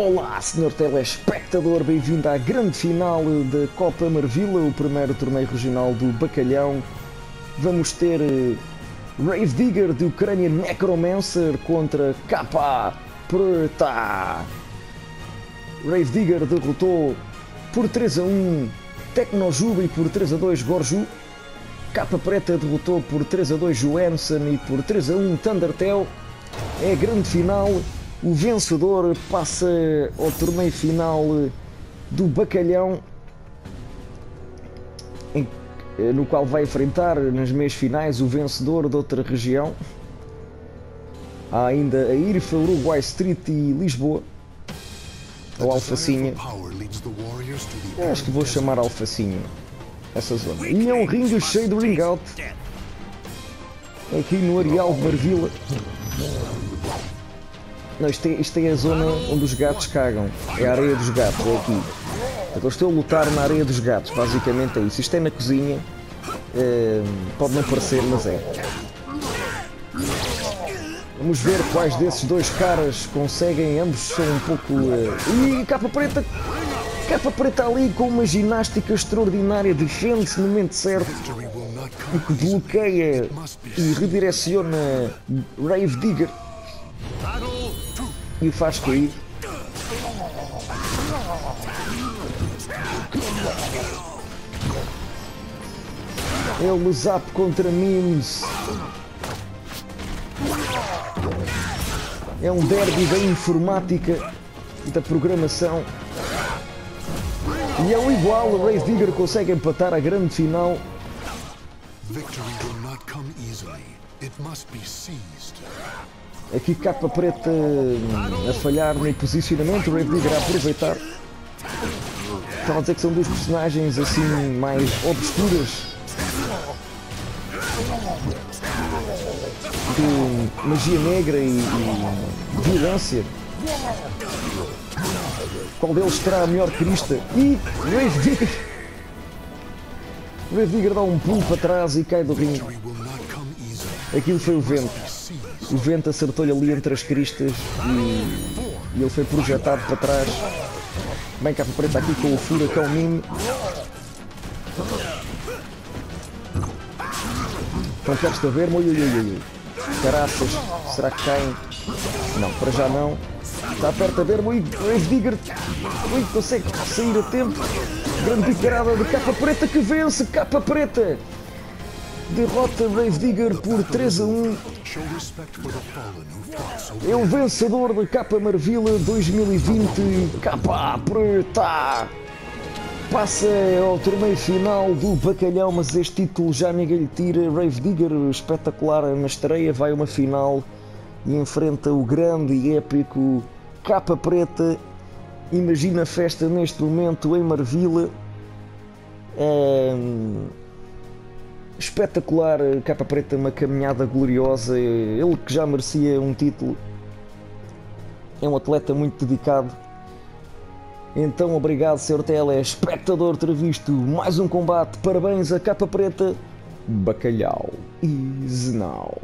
Olá, senhor telespectador, bem-vindo à grande final da Copa Marvila, o primeiro torneio regional do Bacalhão. Vamos ter eh, Rave Digger de Ucrânia Necromancer contra Kappa Preta. Rave Digger derrotou por 3 a 1 Tecnojuba e por 3 a 2 Gorju. Capa Preta derrotou por 3 a 2 Johansson e por 3 a 1 Thundertail. É a grande final. O vencedor passa ao torneio final do Bacalhão, em, no qual vai enfrentar nas meias finais o vencedor de outra região. Há ainda a IRFA, Uruguai Street e Lisboa. Ou Alfacinha. Acho que vou chamar Alfacinha essa zona. E é um ringue cheio de ring out. Aqui no Areal de Marvila. Não, isto é, isto é a zona onde os gatos cagam. É a areia dos gatos, é aqui. Então, eu estou a lutar na areia dos gatos, basicamente é isso. Isto é na cozinha. É, pode não parecer, mas é. Vamos ver quais desses dois caras conseguem. Ambos são um pouco. Uh... Ih, capa preta! Capa preta ali com uma ginástica extraordinária, defende-se no momento certo e que bloqueia e redireciona Rave Digger e o faz cair. Ele zap contra memes. É um derby da informática e da programação. E é o igual, o Rave Digger consegue empatar a grande final. Aqui capa preta a falhar no posicionamento, o Rave Digger a aproveitar. Estava a dizer que são duas personagens assim mais obscuras. De magia negra e, e violência. Qual deles terá a melhor crista? E Rave Digger. Rave Digger dá um pulo para trás e cai do ringue. Aquilo foi o vento. O vento acertou-lhe ali entre as cristas e, e ele foi projetado para trás. Bem capa preta aqui com o furacão mime. Então queres a ver? Ui, ui, ui. Caraças, será que caem? Não, para já não. Está perto a ver, ui, Rave Digger, consegue sair a tempo. Grande picarada de capa preta que vence, capa preta. Derrota Rave Digger por 3 a 1. É o vencedor da Capa Marvila 2020, capa preta. Passa ao torneio final do Bacalhão, mas este título já ninguém lhe tira. Rave Digger, espetacular na estreia, vai a uma final e enfrenta o grande e épico Capa Preta. Imagina a festa neste momento em Marvila. É... Espetacular, Capa Preta, uma caminhada gloriosa. Ele que já merecia um título. É um atleta muito dedicado. Então, obrigado, Sr. telespectador, ter visto mais um combate. Parabéns a Capa Preta, Bacalhau e Zenal.